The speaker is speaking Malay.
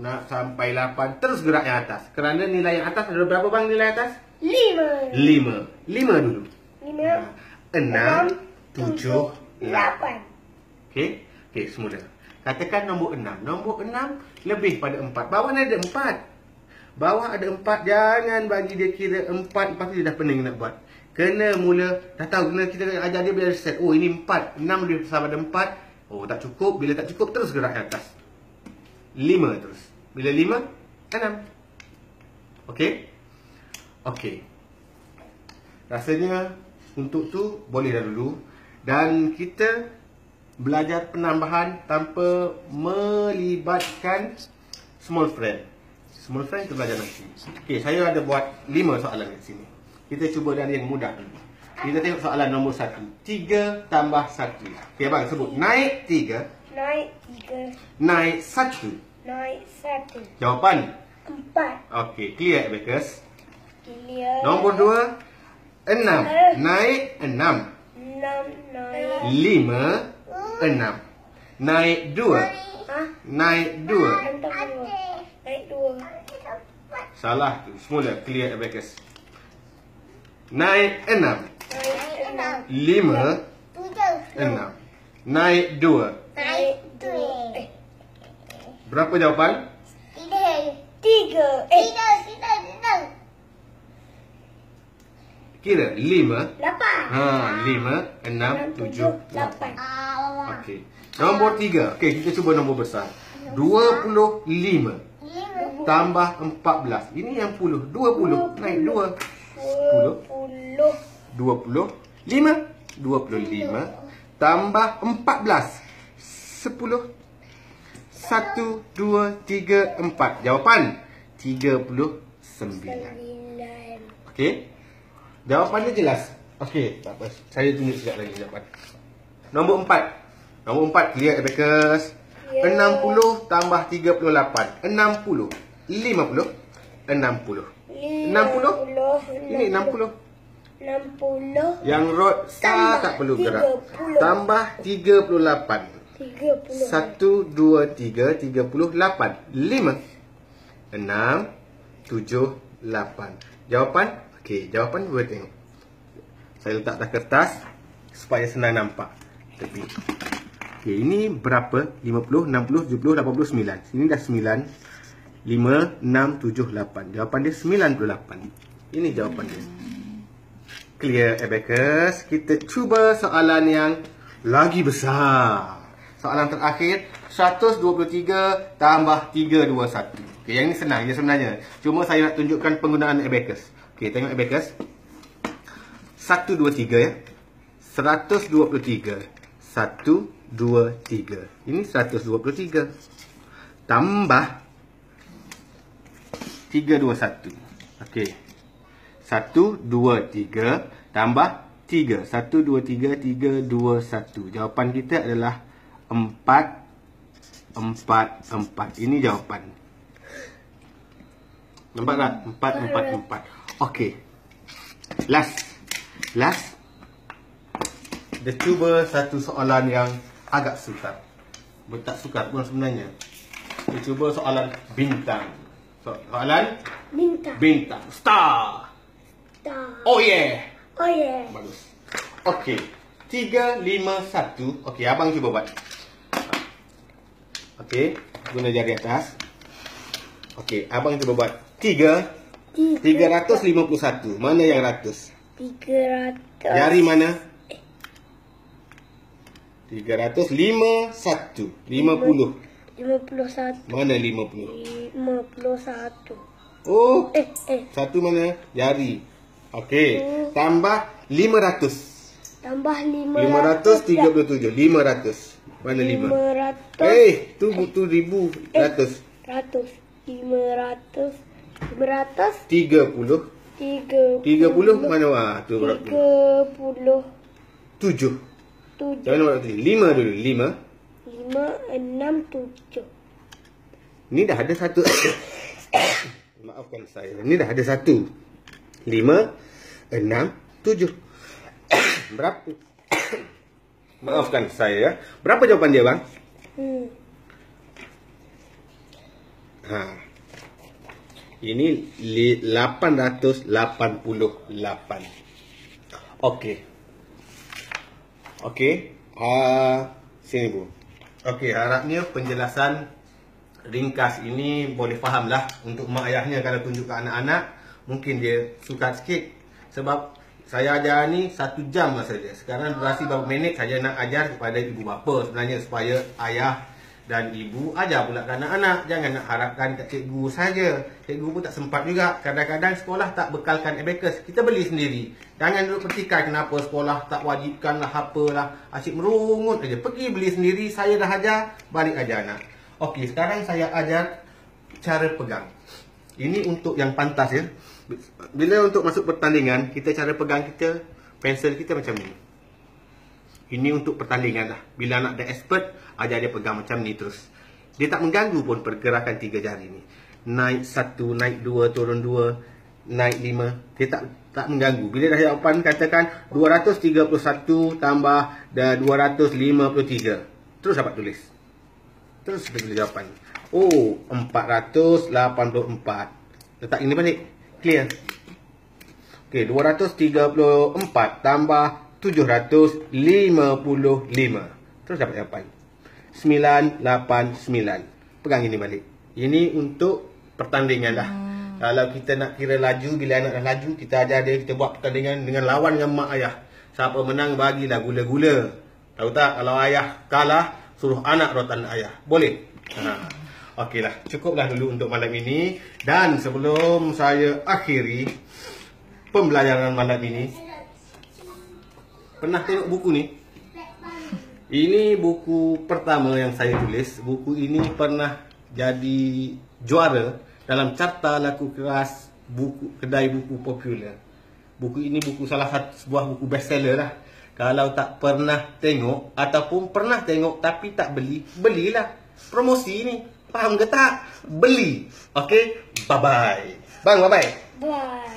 nak sampai 8 terus gerak yang atas. Kerana nilai yang atas ada berapa bang nilai atas? Lima. 5. 5 dulu. Lima. 6 7 8. Lapan. Okey. Okey, semula. Katakan nombor 6. Nombor 6 lebih pada 4. Bawah ni ada 4. Bawah ada 4. Jangan bagi dia kira 4 lepas tu dia dah pening nak buat. Kena mula dah tahu kena kita ajar dia bila set. Oh ini 4. 6 dia sama ada 4. Oh tak cukup. Bila tak cukup terus gerak ke atas. 5 terus. Bila 5 6. Okey? Okey. Rasanya untuk tu boleh dah dulu dan kita belajar penambahan tanpa melibatkan small friend. Small friend kita belajar nanti. Okey, saya ada buat 5 soalan kat sini. Kita cuba dari yang mudah dulu. Kita tengok soalan nombor 1. 3 tambah 1. Okey, abang sebut. Naik 3, Naik tiga. naik 1. Naik satu. Jawapan. Empat. Okey, clear Abacus. Clear. Nombor 2, 6. Naik 6. Enam. Naik. 5, 6. Naik 2. Ah. Naik 2. Entah dua. Naik dua. Salah tu. Semula clear abacus. Naik 6. Naik enam. 5, Tujuh. 6. Naik 2. Naik dua. Berapa jawapan? Tiga. Tiga. Eh. Tiga. Tiga. Tiga. Kira 5. Lapan. Ha, 5, 6, 7, 8. lapan. Okey. Nombor 3. Okey, kita cuba nombor besar. 25 Lima. tambah 14. Ini yang 10. 20 naik 2. 10. Puluh. 20 5 25 tambah 14 10 1 2 3 4 jawapan? 39 Sembilan. okey. Jawapannya jelas. Okey tak apa. Saya tunjuk sekejap lagi jawapan. Nombor 4 nombor 4 clear abacus. Ya. 60 tambah 38 60 50 60 60 ini 60 Enam puluh. Yang rod Tambah tak perlu gerak. 30. Tambah 38. Tiga puluh. 1, 2, 3, 38. 5. 6, 7, 8. Jawapan? Okey, jawapan boleh tengok. Saya letak atas kertas supaya senang nampak. Tepi. Okey, ini berapa? 50, 60, 70, 89. Sini dah 9. 5, 6, 7, 8. Jawapan dia 98. Ini jawapan dia. Clear abacus. Kita cuba soalan yang lagi besar. Soalan terakhir 123 tambah 321. Okey, yang ini senang je sebenarnya. Cuma saya nak tunjukkan penggunaan abacus. Okey, tengok abacus. 1 2 3 ya. 123. 1 2 3. Ini 123. Tambah 321. Okey. Satu, dua, tiga Tambah tiga Satu, dua, tiga Tiga, dua, satu Jawapan kita adalah Empat Empat, empat Ini jawapan Nampak tak? Empat, empat, empat Okey Last Last Kita cuba satu soalan yang Agak sukar Tak sukar pun sebenarnya Kita cuba soalan bintang So- Soalan Bintang. Bintang Star Bintang. Oh yeah. Oh yeah. Bagus. Okey. 3 5 1. Okey, abang cuba buat. Okey, guna jari atas. Okey, abang cuba buat. 3 Tiga. 351. Mana yang ratus? Tiga ratus. Jari mana? 351. 50. Lima puluh satu. Mana 50? Lima puluh satu. Oh, Eh, eh. satu mana? Jari. Okey, tambah 500. Tambah lima 537 500 Mana 5? Lima ratus. Eh, tu tu ribu ratus. Ratus. Lima ratus. Lima ratus. 30 Tiga. 30 mana wah tu berapa? Tiga puluh 7. tujuh. Jangan nombor tu. 5 dulu. 5. Lima, enam, tujuh. Ni dah ada satu. Maafkan saya. Ni dah ada satu. 5 6 7. Berapa? Maafkan saya ya. Berapa jawapan dia bang? Hmm. Ha. Ini li- 888. Okey. Okey. Ah, sini Bu. Okey, harapnya penjelasan ringkas ini boleh faham lah untuk mak ayahnya kalau tunjuk ke anak-anak mungkin dia suka sikit sebab saya ajar ni satu jam lah saja. Sekarang durasi berapa minit saya nak ajar kepada ibu bapa sebenarnya supaya ayah dan ibu ajar pula ke anak-anak. Jangan nak harapkan kat cikgu saja. Cikgu pun tak sempat juga. Kadang-kadang sekolah tak bekalkan abacus. Kita beli sendiri. Jangan duduk petikai kenapa sekolah tak wajibkan lah apalah. Asyik merungut aja. Pergi beli sendiri. Saya dah ajar. Balik ajar anak. Okey, sekarang saya ajar cara pegang. Ini untuk yang pantas ya. Bila untuk masuk pertandingan, kita cara pegang kita, pensel kita macam ni. Ini untuk pertandingan lah. Bila anak dah expert, ajar dia pegang macam ni terus. Dia tak mengganggu pun pergerakan tiga jari ni. Naik satu, naik dua, turun dua, naik lima. Dia tak tak mengganggu. Bila dah jawapan katakan 231 tambah dan 253. Terus dapat tulis. Terus kita tulis jawapan. Oh, 484. Letak ini balik. Clear. Okey, 234 tambah 755. Terus dapat jawapan. 989. Pegang ini balik. Ini untuk pertandingan lah. Hmm. Kalau kita nak kira laju, bila anak dah laju, kita ajar dia, kita buat pertandingan dengan lawan dengan mak ayah. Siapa menang, bagilah gula-gula. Tahu tak, kalau ayah kalah, suruh anak rotan ayah. Boleh? Ha. Okeylah, cukuplah dulu untuk malam ini. Dan sebelum saya akhiri pembelajaran malam ini, pernah tengok buku ni? Ini buku pertama yang saya tulis. Buku ini pernah jadi juara dalam carta laku keras buku kedai buku popular. Buku ini buku salah satu sebuah buku bestseller lah. Kalau tak pernah tengok ataupun pernah tengok tapi tak beli, belilah. Promosi ni. Faham ke tak? Beli. Okay? Bye-bye. Bang, bye-bye. Bye.